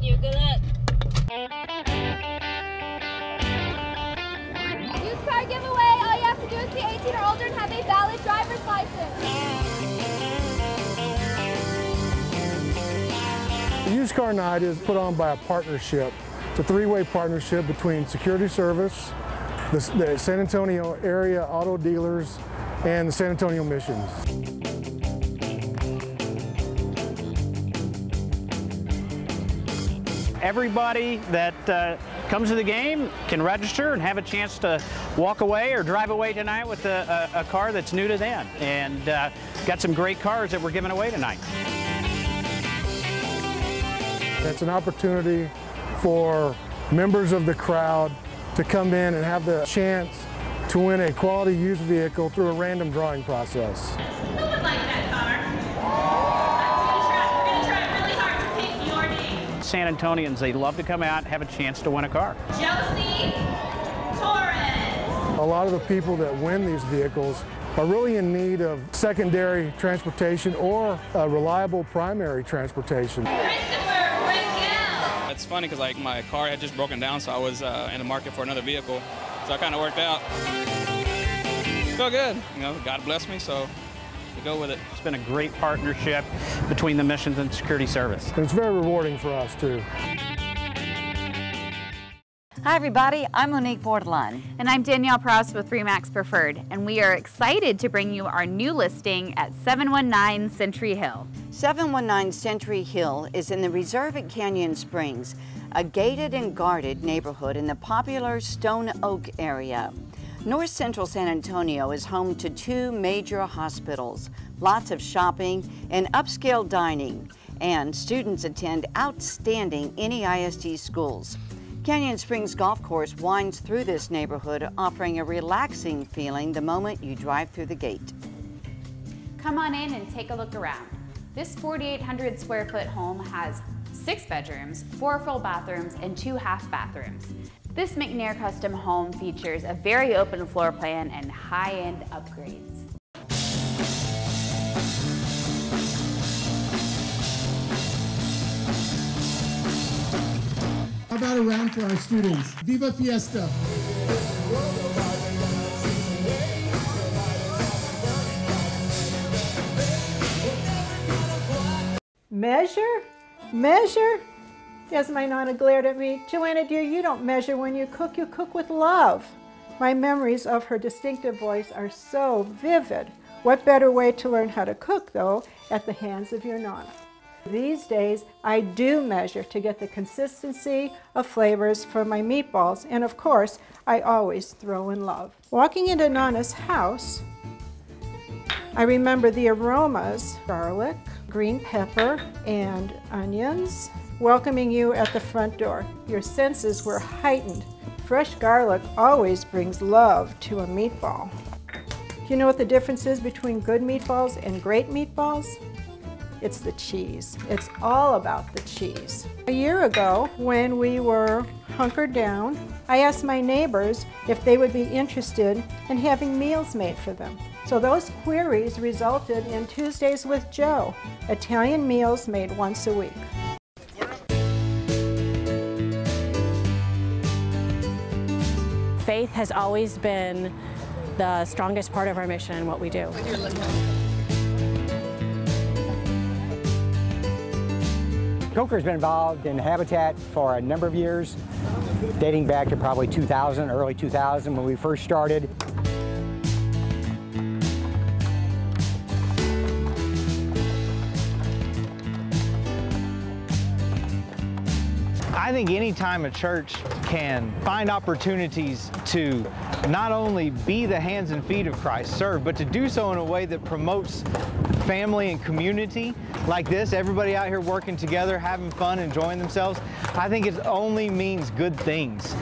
with you. Good luck. Used car giveaway. All you have to do is be 18 or older and have a valid driver's license. Used car night is put on by a partnership. It's a three-way partnership between Security Service, the, the San Antonio area auto dealers, and the San Antonio Missions. Everybody that uh, comes to the game can register and have a chance to walk away or drive away tonight with a, a, a car that's new to them. And uh, got some great cars that we're giving away tonight. It's an opportunity for members of the crowd to come in and have the chance to win a quality used vehicle through a random drawing process. San Antonians, they love to come out and have a chance to win a car. Josie Torres. A lot of the people that win these vehicles are really in need of secondary transportation or a reliable primary transportation. It's funny because like my car had just broken down, so I was uh, in the market for another vehicle. So I kind of worked out. Feel good, you know. God bless me, so we go with it. It's been a great partnership between the missions and security service. And it's very rewarding for us too. Hi, everybody. I'm Monique Bordelon. And I'm Danielle Proust with Remax Preferred, and we are excited to bring you our new listing at 719 Century Hill. 719 Century Hill is in the Reserve at Canyon Springs, a gated and guarded neighborhood in the popular Stone Oak area. North Central San Antonio is home to two major hospitals, lots of shopping and upscale dining, and students attend outstanding NEISD schools. Canyon Springs Golf Course winds through this neighborhood, offering a relaxing feeling the moment you drive through the gate. Come on in and take a look around. This 4,800 square foot home has six bedrooms, four full bathrooms, and two half bathrooms. This McNair custom home features a very open floor plan and high-end upgrades. How about a round for our students? Viva Fiesta! Measure? Measure? Yes, my Nana glared at me. Joanna, dear, you don't measure when you cook, you cook with love. My memories of her distinctive voice are so vivid. What better way to learn how to cook, though, at the hands of your Nana? These days, I do measure to get the consistency of flavors for my meatballs, and of course, I always throw in love. Walking into Nana's house, I remember the aromas, garlic, green pepper, and onions, welcoming you at the front door. Your senses were heightened. Fresh garlic always brings love to a meatball. Do you know what the difference is between good meatballs and great meatballs? It's the cheese. It's all about the cheese. A year ago, when we were hunkered down, I asked my neighbors if they would be interested in having meals made for them. So those queries resulted in Tuesdays with Joe, Italian meals made once a week. Faith has always been the strongest part of our mission and what we do. Coker's been involved in Habitat for a number of years, dating back to probably 2000, early 2000 when we first started. I think anytime a church can find opportunities to not only be the hands and feet of Christ, serve, but to do so in a way that promotes family and community like this, everybody out here working together, having fun, enjoying themselves, I think it only means good things.